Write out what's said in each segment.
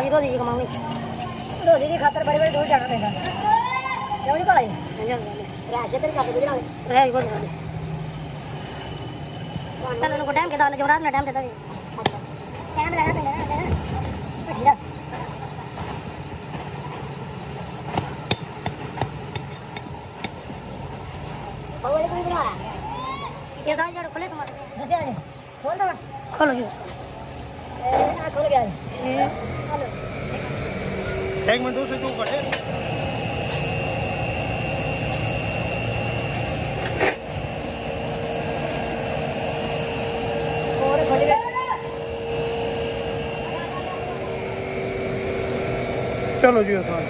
आगे तो दीजिए कमाऊँगी तो दीदी खातर बड़े बड़े दूर जाना पड़ेगा। क्या मुझे पढ़ाई? राशन तेरे खाते दिला रहे को दिला तब उनको टाइम देता जो रात में टाइम देता टाइम लगा तो लगा ठीक है। खोलो खोलो सेगमेंट टू से टू पर चलो जी उस्मान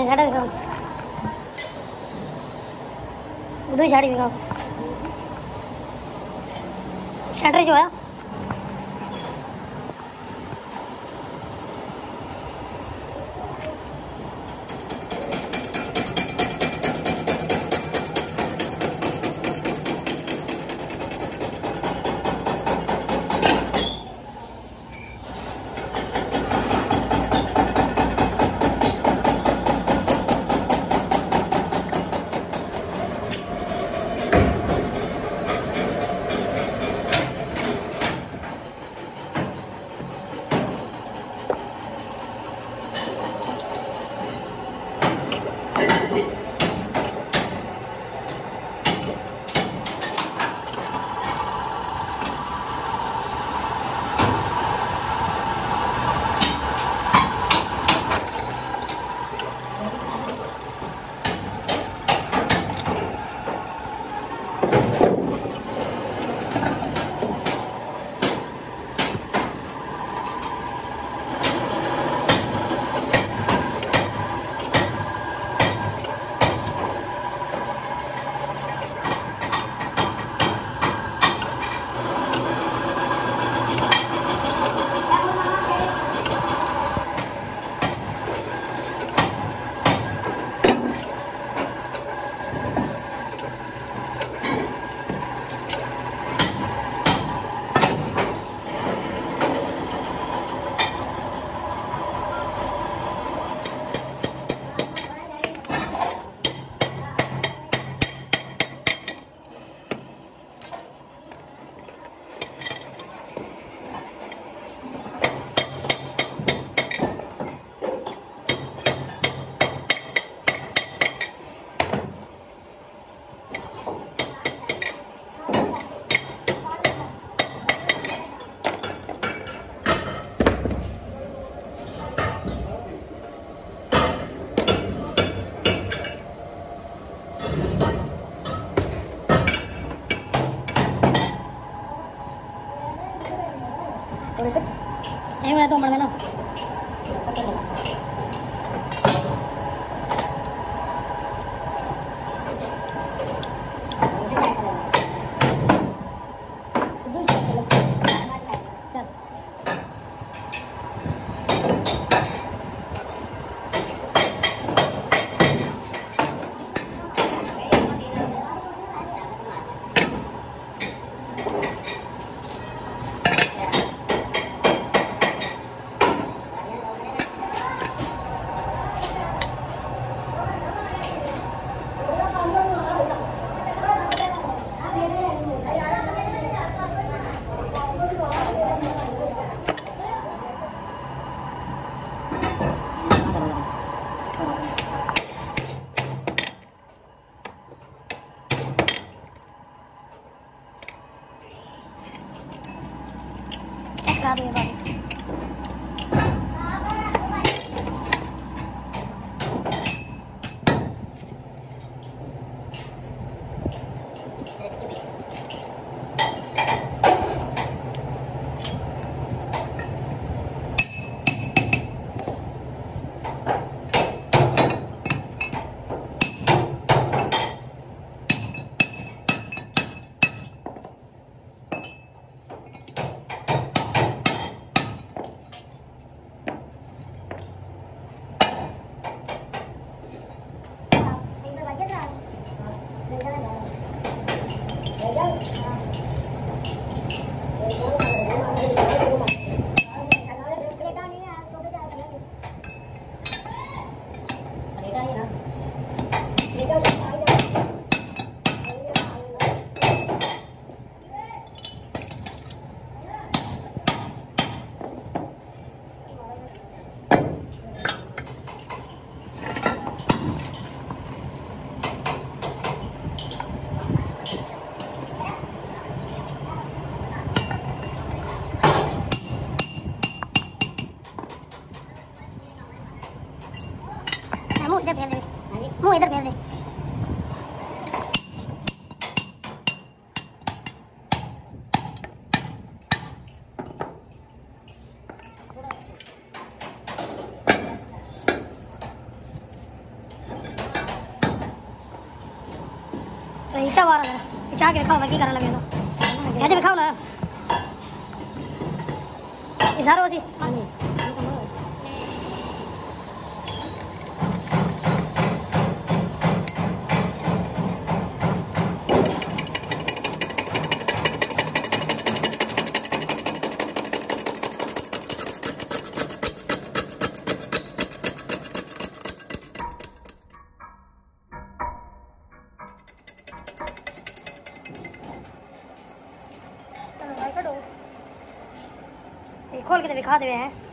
मारे झाड़ा दिखाओ उधर झाड़ी दिखाओ शटर जो है इधर भेज दे ईचा वारा जरा ईचा के दिखाओ बाकी करने लगे। खोल के तो दिखा दे रहे हैं।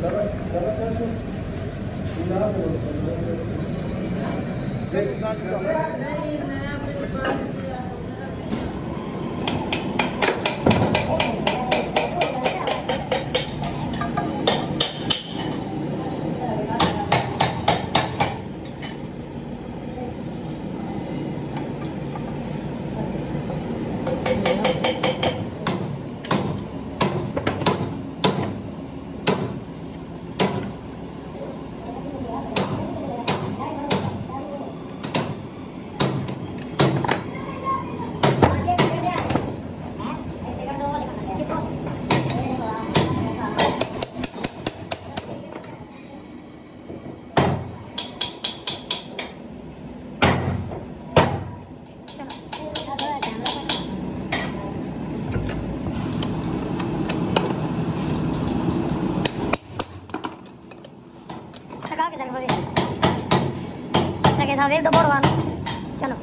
बड़ा बड़ा लगे था वेब दबोड़ वाला चलो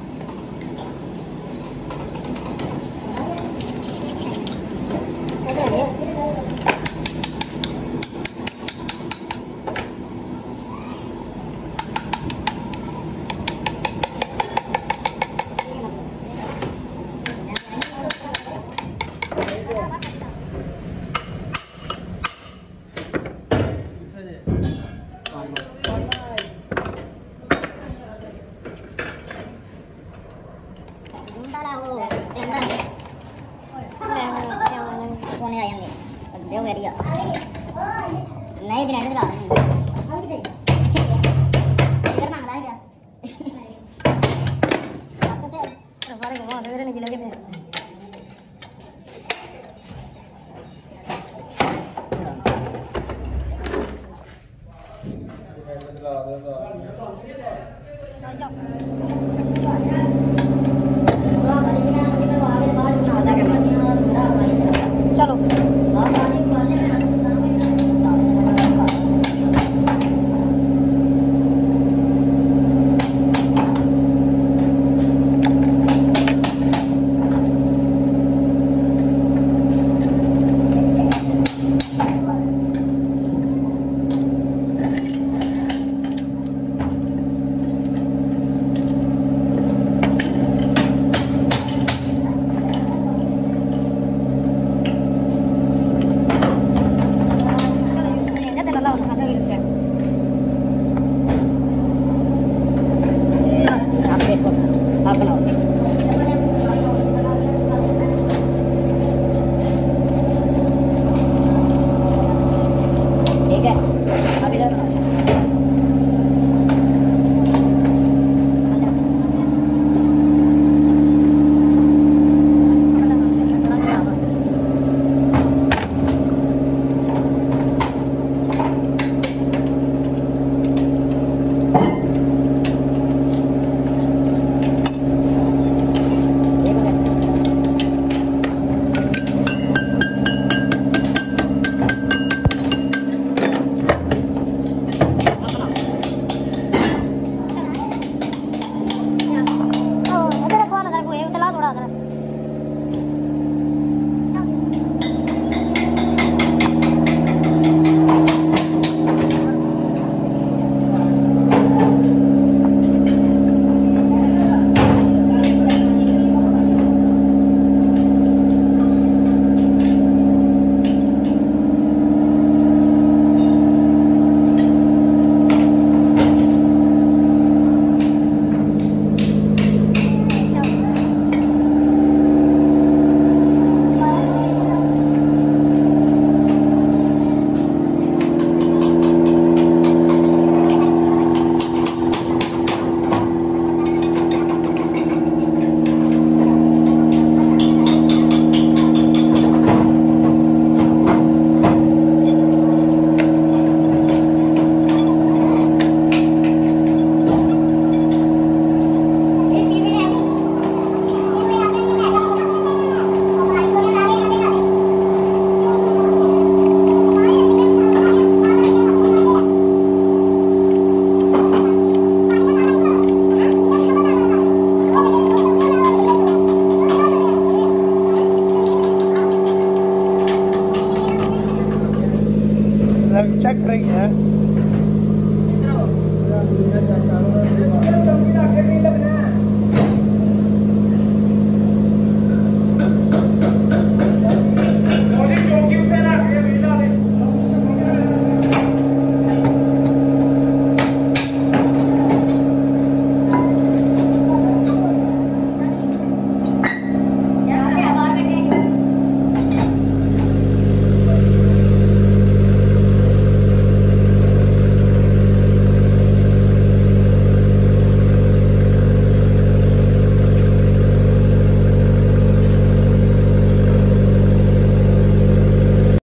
नहीं इधर चेक रही है